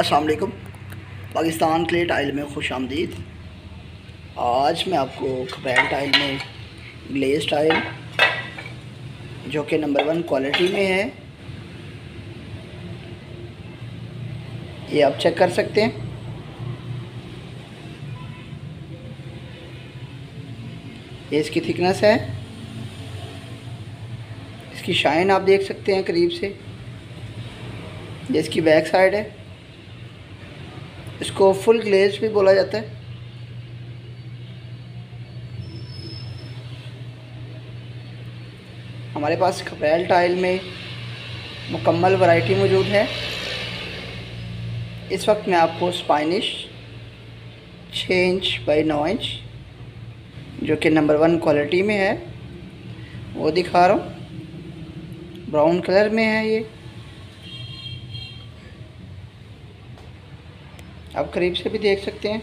असलकुम Pakistan clay tile में खुश आमदीद। आज मैं आपको खपैल टाइल में ग्लेज टाइल, जो कि नंबर वन क्वालिटी में है, ये आप चेक कर सकते हैं। ये इसकी थिकनेस है। इसकी शाइन आप देख सकते हैं करीब से। ये इसकी बैक साइड है। इसको फुल ग्लेज भी बोला जाता है। हमारे पास खपैल टाइल में मुकम्मल वैरायटी मौजूद है। इस वक्त मैं आपको स्पाइनिश छः इंच बाई नौ इंच जो कि नंबर वन क्वालिटी में है, वो दिखा रहा हूँ। ब्राउन कलर में है ये। आप करीब से भी देख सकते हैं।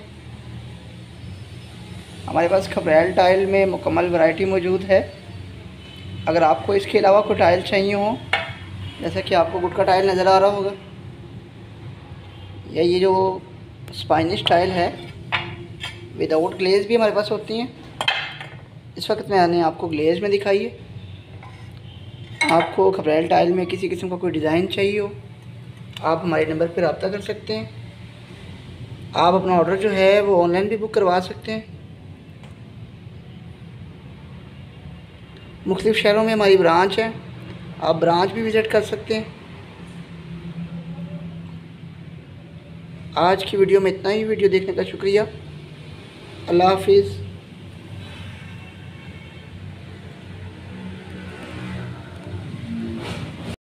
हमारे पास खबरेल टाइल में मुकम्मल वैरायटी मौजूद है। अगर आपको इसके अलावा कोई टाइल चाहिए हो, जैसा कि आपको गुटका टाइल नज़र आ रहा होगा, या ये जो स्पाइनिश टाइल है विदाउट ग्लेज भी हमारे पास होती हैं। इस वक्त मैंने आपको ग्लेज में दिखाई है। आपको खबरैल टाइल में किसी किस्म का कोई डिज़ाइन चाहिए हो, आप हमारे नंबर पर रबता कर सकते हैं। आप अपना ऑर्डर जो है वो ऑनलाइन भी बुक करवा सकते हैं। मुख्तलिफ़ शहरों में हमारी ब्रांच है, आप ब्रांच भी विज़िट कर सकते हैं। आज की वीडियो में इतना ही। वीडियो देखने का शुक्रिया। अल्लाह हाफिज़।